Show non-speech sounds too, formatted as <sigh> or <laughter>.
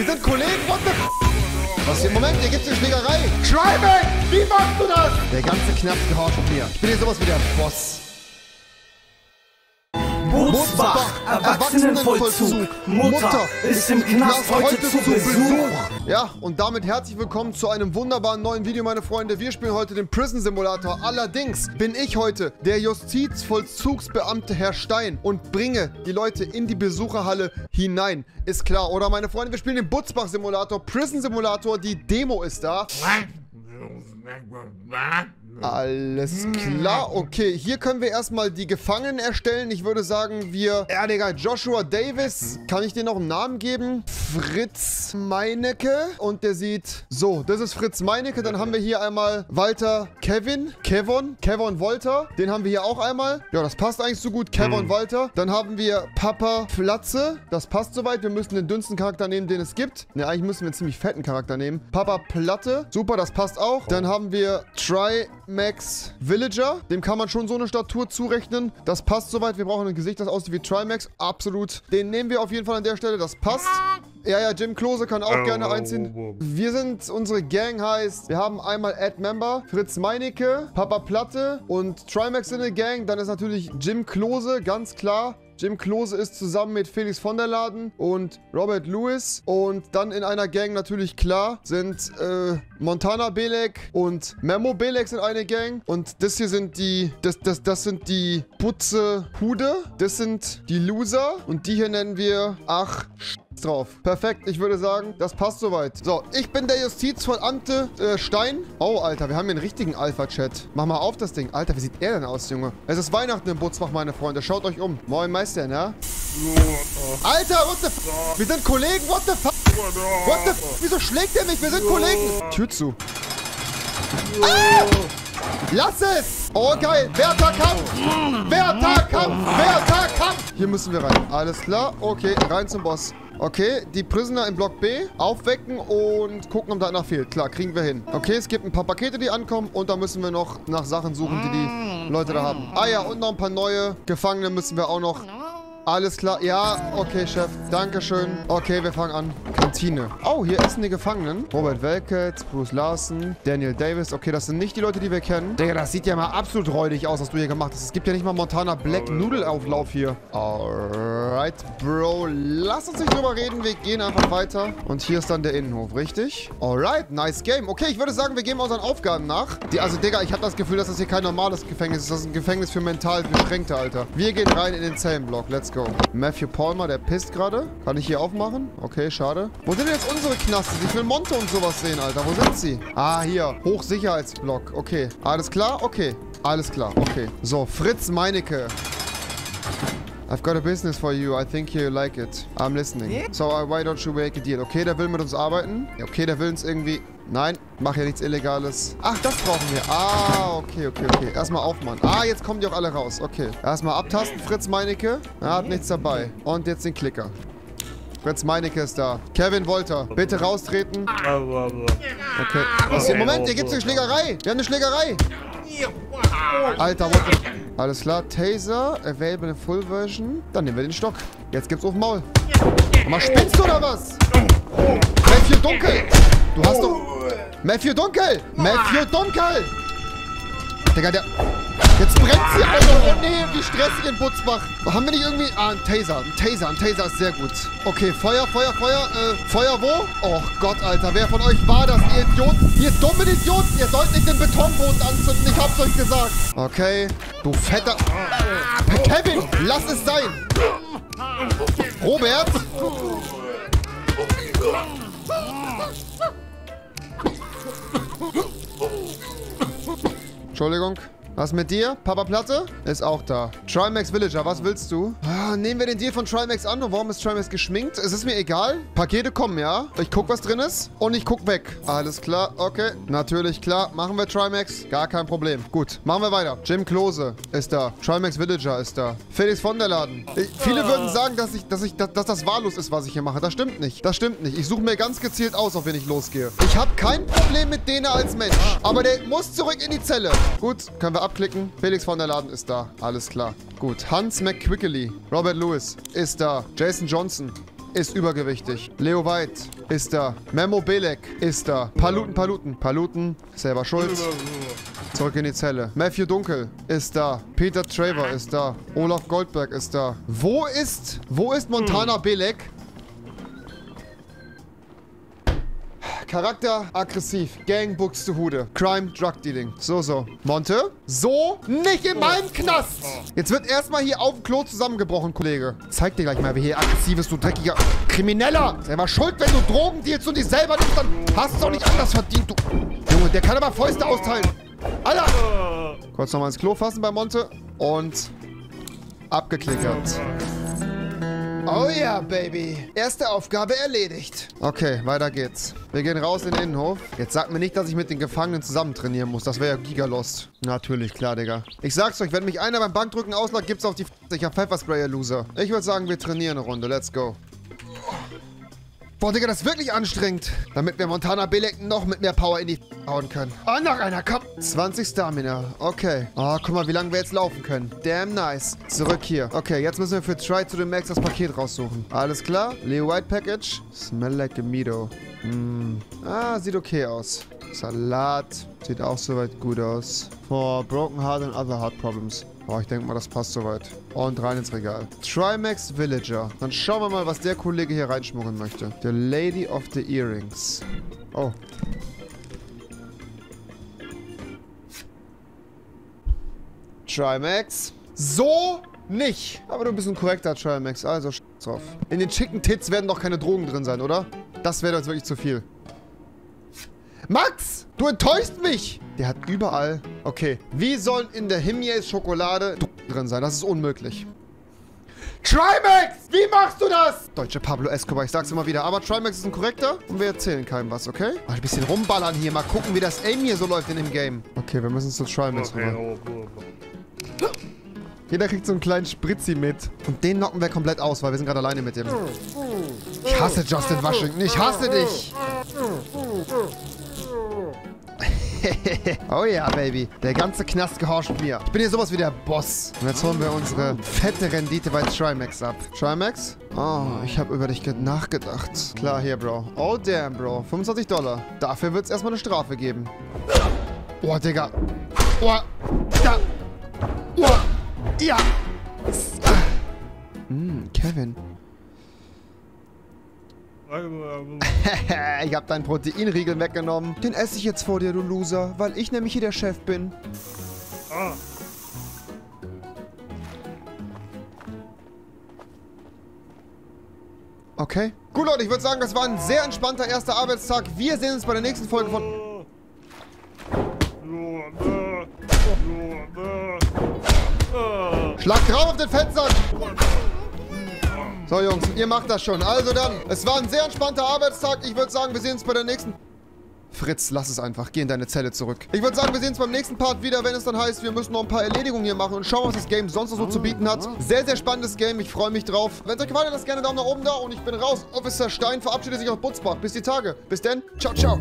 Wir sind Kollegen, what the Was hier? Moment, hier gibt's eine Schlägerei. Schreiben! Wie machst du das? Der ganze Knast gehorcht mir. Ich bin hier sowas wie der Boss. Butzbach, Erwachsenenvollzug. Mutter ist im Knast heute zu Besuch. Ja, und damit herzlich willkommen zu einem wunderbaren neuen Video, meine Freunde. Wir spielen heute den Prison Simulator. Allerdings bin ich heute der Justizvollzugsbeamte Herr Stein und bringe die Leute in die Besucherhalle hinein. Ist klar, oder meine Freunde? Wir spielen den Butzbach Simulator, Prison Simulator. Die Demo ist da. Alles klar. Okay, hier können wir erstmal die Gefangenen erstellen. Ich würde sagen, wir... Ja, Digga, Joshua Davis. Kann ich dir noch einen Namen geben? Fritz Meinecke. Und der sieht... So, das ist Fritz Meinecke. Dann haben wir hier einmal Walter Kevin. Kevon. Kevon Wolter. Den haben wir hier auch einmal. Ja, das passt eigentlich so gut. Kevon Walter. Dann haben wir Papa Flatze. Das passt soweit. Wir müssen den dünnsten Charakter nehmen, den es gibt. Ne, eigentlich müssen wir einen ziemlich fetten Charakter nehmen. Papa Platte. Super, das passt auch. Dann haben wir Try Trimax Villager. Dem kann man schon so eine Statur zurechnen. Das passt soweit. Wir brauchen ein Gesicht, das aussieht wie Trimax. Absolut. Den nehmen wir auf jeden Fall an der Stelle. Das passt. Ja, ja, Jim Klose kann auch gerne einziehen. Wir sind, unsere Gang heißt, wir haben einmal Ed Member, Fritz Meinecke, Papa Platte und Trimax in der Gang. Dann ist natürlich Jim Klose, ganz klar. Jim Klose ist zusammen mit Felix von der Laden und Robert Lewis. Und dann in einer Gang natürlich klar sind äh, Montana Belek und Memo Belek sind eine Gang. Und das hier sind die, das, das, das sind die Putze Hude. Das sind die Loser. Und die hier nennen wir, ach, drauf. Perfekt, ich würde sagen, das passt soweit. So, ich bin der Justizvollbeamte äh, Stein. Oh, Alter, wir haben hier einen richtigen Alpha-Chat. Mach mal auf das Ding. Alter, wie sieht er denn aus, Junge? Es ist Weihnachten im Butzbach, meine Freunde. Schaut euch um. Moin, Meister, ja? Alter, what the f... Wir sind Kollegen, what the f... What the f... Wieso schlägt er mich? Wir sind Kollegen. Tür zu. Ah! Lass es! Oh, geil. Werter Kampf! Werter Kampf! Werter Kampf! Hier müssen wir rein. Alles klar? Okay, rein zum Boss. Okay, die Prisoner in Block B aufwecken und gucken, ob da einer fehlt. Klar, kriegen wir hin. Okay, es gibt ein paar Pakete, die ankommen und da müssen wir noch nach Sachen suchen, die die Leute da haben. Ah ja, und noch ein paar neue Gefangene müssen wir auch noch alles klar. Ja, okay, Chef. Dankeschön. Okay, wir fangen an. Kantine. Oh, hier essen die Gefangenen. Robert Welkett, Bruce Larson, Daniel Davis. Okay, das sind nicht die Leute, die wir kennen. Digga, das sieht ja mal absolut räudig aus, was du hier gemacht hast. Es gibt ja nicht mal Montana Black Nudelauflauf hier. Alright, Bro. Lass uns nicht drüber reden. Wir gehen einfach weiter. Und hier ist dann der Innenhof, richtig? Alright, nice game. Okay, ich würde sagen, wir gehen unseren Aufgaben nach. Die, also, Digga, ich habe das Gefühl, dass das hier kein normales Gefängnis ist. Das ist ein Gefängnis für mental Beschränkte, Alter. Wir gehen rein in den Zellenblock. Let's go. Matthew Palmer, der pisst gerade. Kann ich hier aufmachen? Okay, schade. Wo sind denn jetzt unsere Knaste? Ich will Monte und sowas sehen, Alter. Wo sind sie? Ah, hier. Hochsicherheitsblock. Okay. Alles klar? Okay. Alles klar. Okay. So, Fritz Meinecke. I've got a business for you. I think you like it. I'm listening. So, uh, why don't you make a deal? Okay, der will mit uns arbeiten. Okay, der will uns irgendwie... Nein, mach ja nichts Illegales. Ach, das brauchen wir. Ah, okay, okay, okay. Erstmal aufmachen. Ah, jetzt kommen die auch alle raus. Okay. Erstmal abtasten, Fritz Meinecke. Er hat nichts dabei. Und jetzt den Klicker. Fritz Meinecke ist da. Kevin Wolter, bitte raustreten. Okay. Moment, hier gibt's eine Schlägerei. Wir haben eine Schlägerei. Alter, what. Alles klar, Taser, available in Full Version. Dann nehmen wir den Stock. Jetzt gibt's auf Maul. Mal spinnst du oder was? Matthew Dunkel! Du hast doch... Matthew Dunkel! Matthew Dunkel! Digga, der... Jetzt brennt sie, Alter. Oh nee, wie stressig in Butzbach. Haben wir nicht irgendwie... Ah, ein Taser. Ein Taser. Ein Taser ist sehr gut. Okay, Feuer, Feuer, Feuer. Äh, Feuer wo? Oh Gott, Alter. Wer von euch war das, ihr Idioten? Ihr dummen Idioten. Ihr sollt nicht den Betonboden anzünden. Ich hab's euch gesagt. Okay. Du fetter... Kevin, lass es sein. Robert? Entschuldigung. Was mit dir? Papa Platte? Ist auch da. Trimax Villager, was willst du? Ah, nehmen wir den Deal von Trimax an. Und warum ist Trimax geschminkt? Es ist mir egal. Pakete kommen, ja? Ich guck, was drin ist. Und ich guck weg. Alles klar. Okay. Natürlich, klar. Machen wir Trimax. Gar kein Problem. Gut. Machen wir weiter. Jim Klose ist da. Trimax Villager ist da. Felix von der Laden. Ich, viele würden sagen, dass, ich, dass, ich, dass, dass das wahllos ist, was ich hier mache. Das stimmt nicht. Das stimmt nicht. Ich suche mir ganz gezielt aus, auf wen ich losgehe. Ich habe kein Problem mit denen als Mensch. Aber der muss zurück in die Zelle. Gut. Können wir abklicken. Felix von der Laden ist da. Alles klar. Gut. Hans McQuickly. Robert Lewis ist da. Jason Johnson ist übergewichtig. Leo White ist da. Memo Belek ist da. Paluten, Paluten. Paluten, selber schuld. Zurück in die Zelle. Matthew Dunkel ist da. Peter Traver ist da. Olaf Goldberg ist da. Wo ist, wo ist Montana Belek? Charakter aggressiv. Gang Buxtehude. Crime, Drug Dealing. So, so. Monte? So? Nicht in meinem Knast! Jetzt wird erstmal hier auf dem Klo zusammengebrochen, Kollege. Zeig dir gleich mal, wie hier aggressiv ist, du dreckiger Krimineller. Selber schuld, wenn du Drogen dealst und dich selber nimmst, dann hast du es auch nicht anders verdient, du... Junge, der kann aber Fäuste austeilen. Alter! Kurz nochmal ins Klo fassen bei Monte. Und abgeklickert. Oh ja, Baby. Erste Aufgabe erledigt. Okay, weiter geht's. Wir gehen raus in den Innenhof. Jetzt sagt mir nicht, dass ich mit den Gefangenen zusammen trainieren muss. Das wäre ja gigalost. Natürlich, klar, Digga. Ich sag's euch, wenn mich einer beim Bankdrücken auslacht, gibt's auf die F Ich hab Pfefferspray, ihr Loser. Ich würde sagen, wir trainieren eine Runde. Let's go. Boah, Digga, das ist wirklich anstrengend. Damit wir Montana Belek noch mit mehr Power in die hauen können. Oh, noch einer, komm. 20 Stamina. Okay. Oh, guck mal, wie lange wir jetzt laufen können. Damn nice. Zurück hier. Okay, jetzt müssen wir für Try to the Max das Paket raussuchen. Alles klar. Leo White Package. Smell like a Mito. Mm. Ah, sieht okay aus. Salat. Sieht auch soweit gut aus. For broken heart and other heart problems. Boah, ich denke mal, das passt soweit. Und rein ins Regal. Trimax Villager. Dann schauen wir mal, was der Kollege hier reinschmuggeln möchte. The Lady of the Earrings. Oh. Trimax. So nicht. Aber du bist ein korrekter Trimax. Also, drauf. In den Chicken Tits werden doch keine Drogen drin sein, oder? Das wäre jetzt wirklich zu viel. Max! Du enttäuschst mich! Der hat überall... Okay. Wie sollen in der Himmies Schokolade drin sein? Das ist unmöglich. Trimax! Wie machst du das? Deutsche Pablo Escobar, ich sag's immer wieder. Aber Trimax ist ein korrekter und wir erzählen keinem was, okay? Mal ein bisschen rumballern hier. Mal gucken, wie das Aim hier so läuft in dem Game. Okay, wir müssen zu Trimax rüber. Jeder kriegt so einen kleinen Spritzi mit. Und den knocken wir komplett aus, weil wir sind gerade alleine mit dem. Ich hasse Justin Washington. Ich hasse dich. <laughs> oh ja, Baby. Der ganze Knast gehorcht mir. Ich bin hier sowas wie der Boss. Und jetzt holen wir unsere fette Rendite bei Trimax ab. Trimax? Oh, ich habe über dich nachgedacht. Klar, hier, Bro. Oh, damn, Bro. 25 Dollar. Dafür wird es erstmal eine Strafe geben. Oh, Digga. Oh, da. Oh, ja. Hm, Kevin. <laughs> ich hab deinen Proteinriegel weggenommen. Den esse ich jetzt vor dir, du Loser, weil ich nämlich hier der Chef bin. Ah. Okay. Gut, Leute, ich würde sagen, das war ein sehr entspannter erster Arbeitstag. Wir sehen uns bei der nächsten Folge von... Schlag drauf auf den Fenstern! So, Jungs, ihr macht das schon. Also dann, es war ein sehr entspannter Arbeitstag. Ich würde sagen, wir sehen uns bei der nächsten... Fritz, lass es einfach. Geh in deine Zelle zurück. Ich würde sagen, wir sehen uns beim nächsten Part wieder, wenn es dann heißt, wir müssen noch ein paar Erledigungen hier machen und schauen, was das Game sonst noch so zu bieten hat. Sehr, sehr spannendes Game. Ich freue mich drauf. Wenn es euch gefallen hat, lasst gerne einen Daumen nach oben da und ich bin raus. Officer Stein verabschiedet sich aus Butzbach. Bis die Tage. Bis denn. Ciao, ciao.